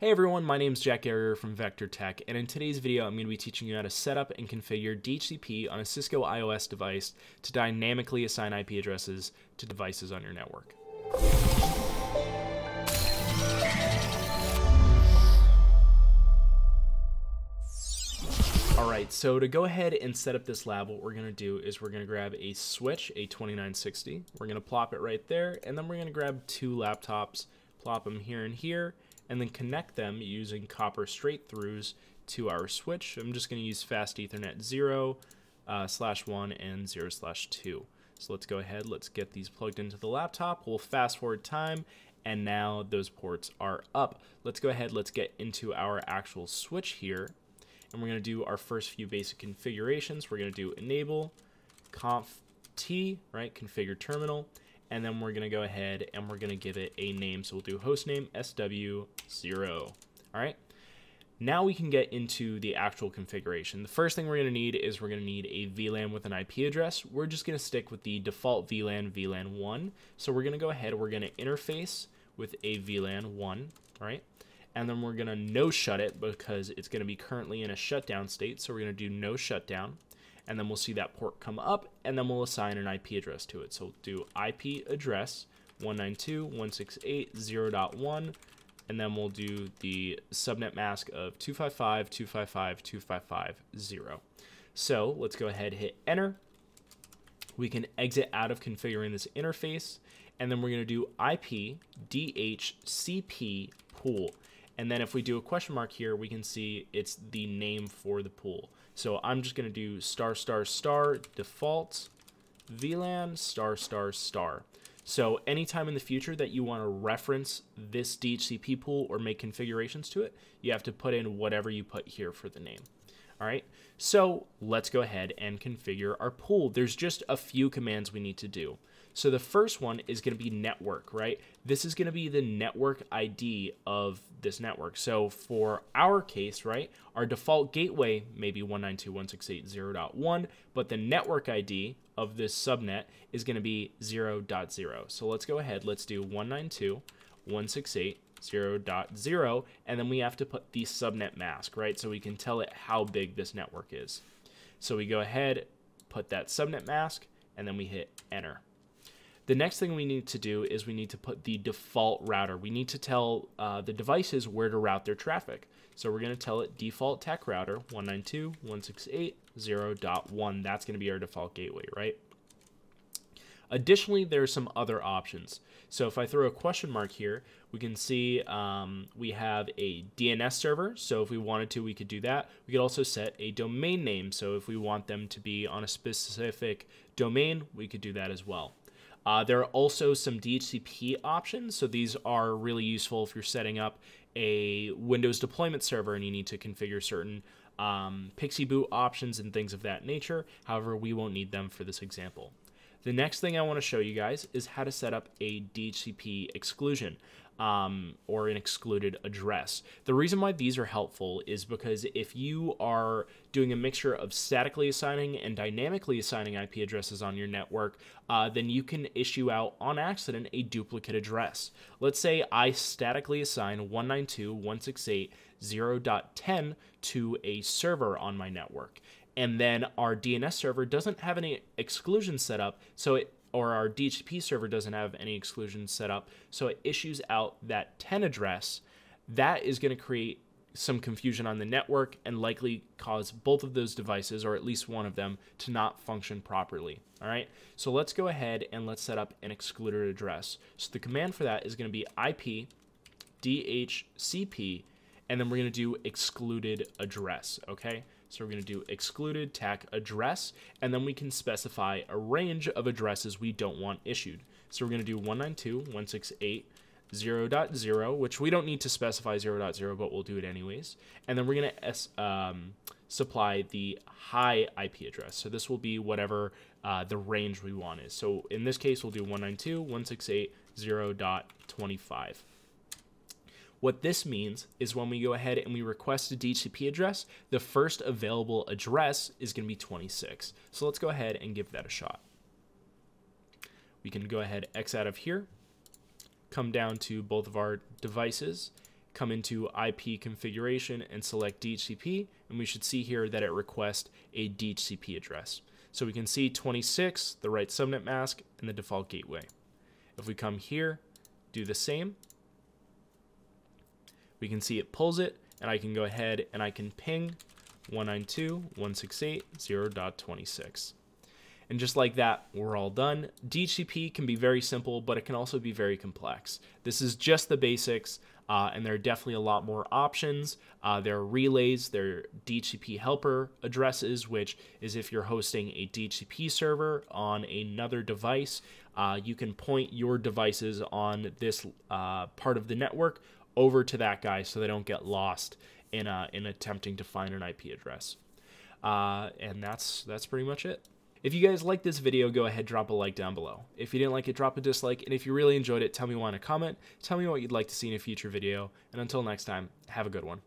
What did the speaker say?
Hey everyone, my name is Jack Guerrier from Vector Tech, and in today's video, I'm going to be teaching you how to set up and configure DHCP on a Cisco IOS device to dynamically assign IP addresses to devices on your network. Alright, so to go ahead and set up this lab, what we're going to do is we're going to grab a switch, a 2960, we're going to plop it right there, and then we're going to grab two laptops, plop them here and here, and then connect them using copper straight throughs to our switch. I'm just going to use fast Ethernet 0 uh, slash 1 and 0 slash 2. So let's go ahead, let's get these plugged into the laptop. We'll fast forward time, and now those ports are up. Let's go ahead, let's get into our actual switch here, and we're going to do our first few basic configurations. We're going to do enable conf t, right, configure terminal, and then we're to go ahead and we're to give it a name. So we'll do hostname SW0. All right. Now we can get into the actual configuration. The first thing we're to need is we're to need a VLAN with an IP address. We're just to stick with the default VLAN, VLAN 1. So we're to go ahead, we're to interface with a VLAN 1, right? And then we're to no shut it because it's to be currently in a shutdown state. So we're to do no shutdown and then we'll see that port come up, and then we'll assign an IP address to it. So we'll do IP address 192.168.0.1, and then we'll do the subnet mask of 255.255.255.0. So let's go ahead hit enter. We can exit out of configuring this interface, and then we're going to do IP DHCP pool. And then if we do a question mark here, we can see it's the name for the pool. So I'm just going to do star, star, star, default, VLAN, star, star, star. So anytime in the future that you want to reference this DHCP pool or make configurations to it, you have to put in whatever you put here for the name. All right, so let's go ahead and configure our pool. There's just a few commands we need to do. So the first one is going to be network, right? This is going to be the network ID of this network. So for our case, right, our default gateway may be 192.168.0.1, but the network ID of this subnet is going to be 0.0. So let's go ahead. Let's do 192.168.0.0, and then we have to put the subnet mask, right? So we can tell it how big this network is. So we go ahead, put that subnet mask, and then we hit enter. The next thing we need to do is we need to put the default router. We need to tell uh, the devices where to route their traffic. So we're going to tell it default tech router 192.168.0.1. That's going to be our default gateway, right? Additionally, there are some other options. So if I throw a question mark here, we can see um, we have a DNS server. So if we wanted to, we could do that. We could also set a domain name. So if we want them to be on a specific domain, we could do that as well. Uh, there are also some DHCP options. So these are really useful if you're setting up a Windows deployment server and you need to configure certain um, PXE boot options and things of that nature. However, we won't need them for this example. The next thing I want to show you guys is how to set up a DHCP exclusion um, or an excluded address. The reason why these are helpful is because if you are doing a mixture of statically assigning and dynamically assigning IP addresses on your network, uh, then you can issue out on accident a duplicate address. Let's say I statically assign 192.168.0.10 to a server on my network and then our DNS server doesn't have any exclusions set up, so it or our DHCP server doesn't have any exclusions set up, so it issues out that 10 address. That is going to create some confusion on the network and likely cause both of those devices, or at least one of them, to not function properly. All right, so let's go ahead and let's set up an excluded address. So the command for that is going to be IP DHCP, and then we're going to do excluded address. Okay, so we're going to do excluded TAC address, and then we can specify a range of addresses we don't want issued. So we're going to do 192.168.0.0, which we don't need to specify 0.0, but we'll do it anyways. And then we're going to um, supply the high IP address. So this will be whatever uh, the range we want is. So in this case, we'll do 192.168.0.25. What this means is when we go ahead and we request a DHCP address, the first available address is going to be 26. So let's go ahead and give that a shot. We can go ahead X out of here, come down to both of our devices, come into IP configuration and select DHCP, and we should see here that it requests a DHCP address. So we can see 26, the right subnet mask, and the default gateway. If we come here, do the same, we can see it pulls it, and I can go ahead and I can ping 192.168.0.26. And just like that, we're all done. DHCP can be very simple, but it can also be very complex. This is just the basics, uh, and there are definitely a lot more options. Uh, there are relays, there are DHCP helper addresses, which is if you're hosting a DHCP server on another device, uh, you can point your devices on this uh, part of the network over to that guy so they don't get lost in, in attempting to find an IP address. Uh, and that's that's pretty much it. If you guys like this video, go ahead drop a like down below. If you didn't like it, drop a dislike, and if you really enjoyed it, tell me why in a comment, tell me what you'd like to see in a future video, and until next time, have a good one.